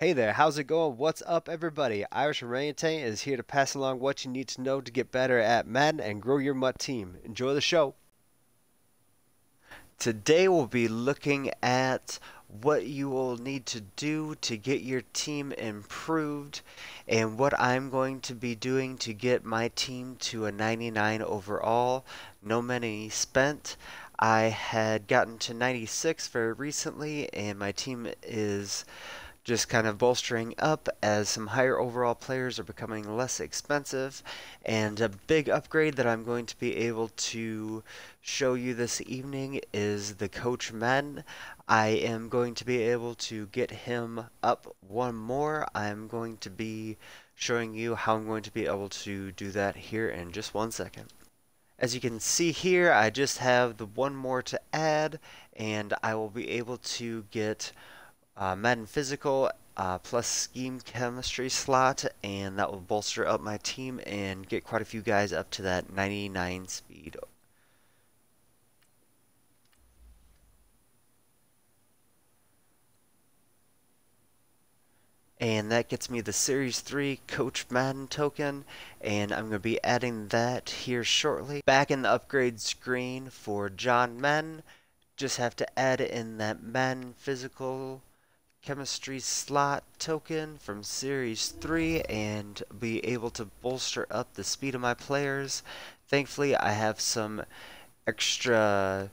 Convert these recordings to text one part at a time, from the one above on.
Hey there, how's it going? What's up, everybody? Irish Orangutan is here to pass along what you need to know to get better at Madden and grow your MUT team. Enjoy the show. Today we'll be looking at what you will need to do to get your team improved and what I'm going to be doing to get my team to a 99 overall. No money spent. I had gotten to 96 very recently and my team is just kind of bolstering up as some higher overall players are becoming less expensive. And a big upgrade that I'm going to be able to show you this evening is the Coach Madden. I am going to be able to get him up one more. I'm going to be showing you how I'm going to be able to do that here in just one second. As you can see here, I just have the one more to add, and I will be able to get uh, Madden Physical uh, plus Scheme Chemistry slot, and that will bolster up my team and get quite a few guys up to that 99 speed. And that gets me the Series 3 Coach Madden token, and I'm going to be adding that here shortly. Back in the upgrade screen for John Madden, just have to add in that Madden Physical chemistry slot token from series 3 and be able to bolster up the speed of my players. Thankfully I have some extra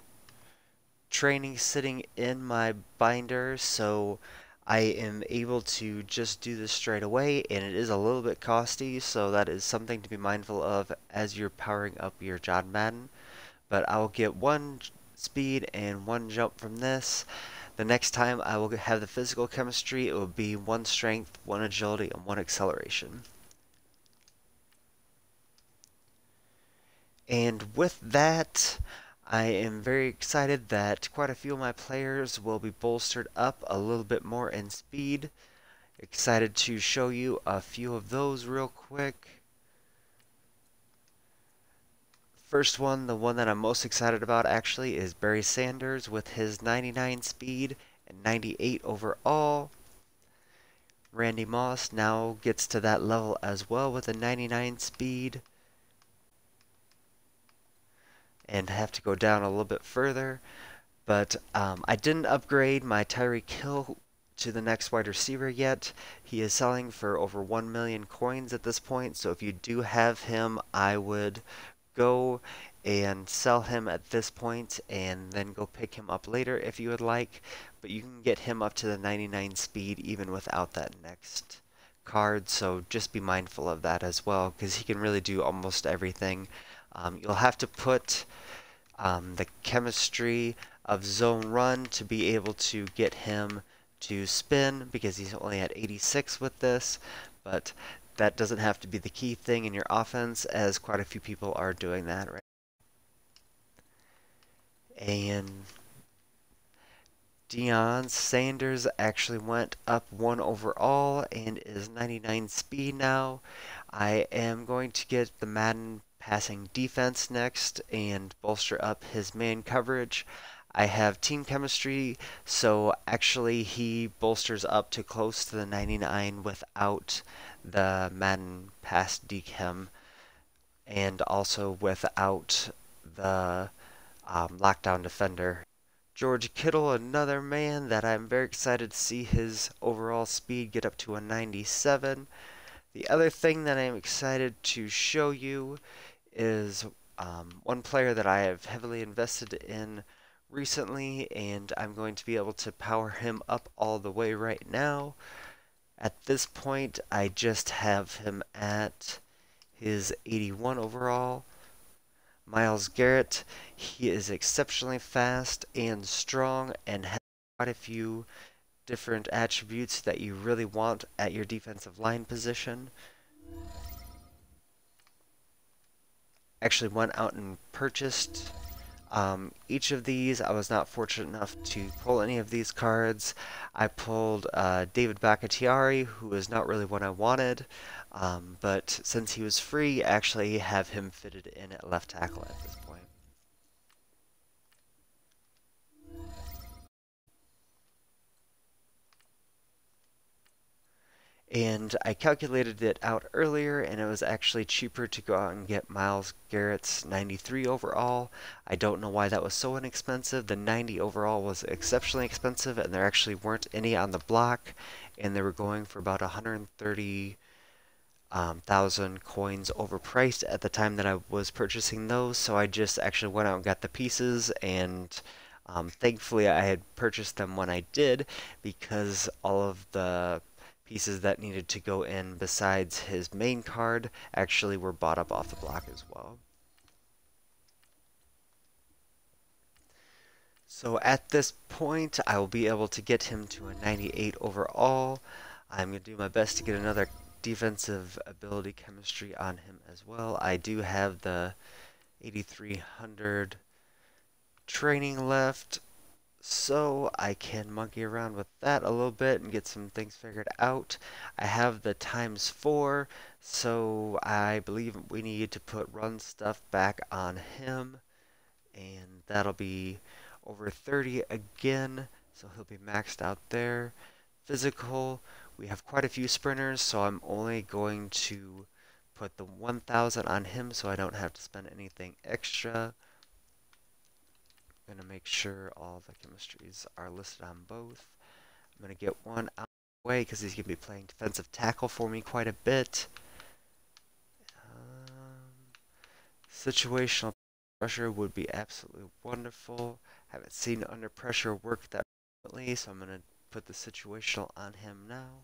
training sitting in my binder so I am able to just do this straight away and it is a little bit costly so that is something to be mindful of as you're powering up your John Madden. But I will get one speed and one jump from this. The next time I will have the physical chemistry, it will be one strength, one agility, and one acceleration. And with that, I am very excited that quite a few of my players will be bolstered up a little bit more in speed. Excited to show you a few of those real quick. First one, the one that I'm most excited about actually, is Barry Sanders with his 99 speed and 98 overall. Randy Moss now gets to that level as well with a 99 speed. And have to go down a little bit further. But um, I didn't upgrade my Tyreek Hill to the next wide receiver yet. He is selling for over 1 million coins at this point. So if you do have him, I would go and sell him at this point and then go pick him up later if you would like. But you can get him up to the 99 speed even without that next card. So just be mindful of that as well because he can really do almost everything. Um, you'll have to put um, the chemistry of zone run to be able to get him to spin because he's only at 86 with this. But that doesn't have to be the key thing in your offense, as quite a few people are doing that right. And Deion Sanders actually went up one overall and is 99 speed now. I am going to get the Madden passing defense next and bolster up his man coverage. I have team chemistry, so actually he bolsters up to close to the 99 without the Madden pass dechem and also without the um, lockdown defender. George Kittle, another man that I'm very excited to see his overall speed get up to a 97. The other thing that I'm excited to show you is um, one player that I have heavily invested in recently and I'm going to be able to power him up all the way right now. At this point, I just have him at his 81 overall. Myles Garrett, he is exceptionally fast and strong and has quite a few different attributes that you really want at your defensive line position. Actually went out and purchased um, each of these, I was not fortunate enough to pull any of these cards. I pulled uh, David Bakhtiari, who is not really what I wanted, um, but since he was free, I actually have him fitted in at left tackle at this point. And I calculated it out earlier, and it was actually cheaper to go out and get Myles Garrett's 93 overall. I don't know why that was so inexpensive. The 90 overall was exceptionally expensive, and there actually weren't any on the block, and they were going for about 130 um, thousand coins overpriced at the time that I was purchasing those. So I just actually went out and got the pieces and um, thankfully I had purchased them when I did because all of the pieces that needed to go in besides his main card actually were bought up off the block as well. So at this point, I will be able to get him to a 98 overall. I'm going to do my best to get another defensive ability chemistry on him as well. I do have the 8300 training left, so I can monkey around with that a little bit and get some things figured out. I have the times 4, so I believe we need to put run stuff back on him, and that'll be over 30 again, so he'll be maxed out there. Physical, we have quite a few sprinters, so I'm only going to put the 1000 on him so I don't have to spend anything extra. Going to make sure all the chemistries are listed on both. I'm going to get one out of the way because he's going to be playing defensive tackle for me quite a bit. Um, situational pressure would be absolutely wonderful. Haven't seen under pressure work that frequently, so I'm going to put the situational on him now.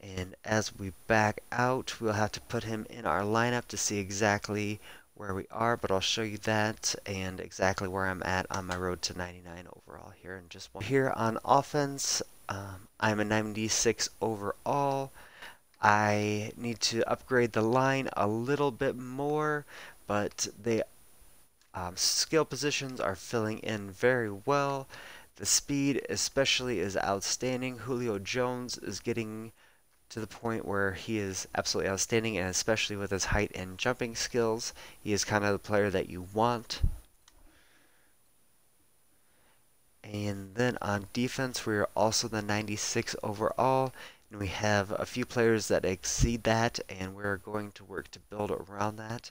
And as we back out, we'll have to put him in our lineup to see exactly where we are, but I'll show you that and exactly where I'm at on my road to 99 overall here in just one. Here on offense, um, I'm a 96 overall. I need to upgrade the line a little bit more, but the um, skill positions are filling in very well. The speed especially is outstanding. Julio Jones is getting to the point where he is absolutely outstanding, and especially with his height and jumping skills, he is kind of the player that you want. And then on defense, we are also the 96 overall, and we have a few players that exceed that, and we're going to work to build around that.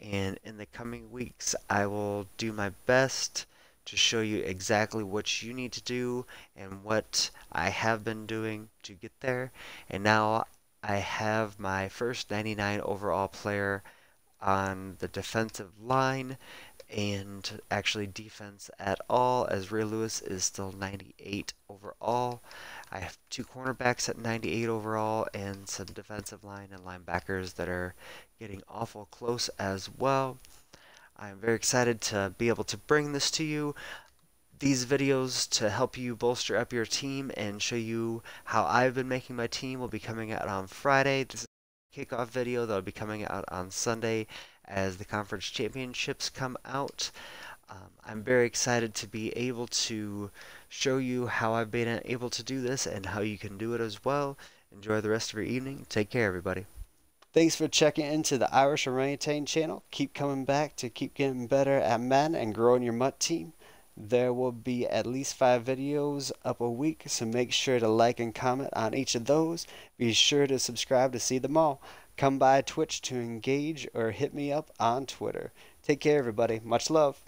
And in the coming weeks, I will do my best to show you exactly what you need to do and what I have been doing to get there. And now I have my first 99 overall player on the defensive line and actually defense at all as Ray Lewis is still 98 overall. I have two cornerbacks at 98 overall and some defensive line and linebackers that are getting awful close as well. I'm very excited to be able to bring this to you. These videos to help you bolster up your team and show you how I've been making my team will be coming out on Friday. This is a kickoff video that will be coming out on Sunday as the conference championships come out. Um, I'm very excited to be able to show you how I've been able to do this and how you can do it as well. Enjoy the rest of your evening. Take care, everybody. Thanks for checking into the Irish Orangutan channel. Keep coming back to keep getting better at Madden and growing your MUT team. There will be at least five videos up a week, so make sure to like and comment on each of those. Be sure to subscribe to see them all. Come by Twitch to engage or hit me up on Twitter. Take care, everybody. Much love.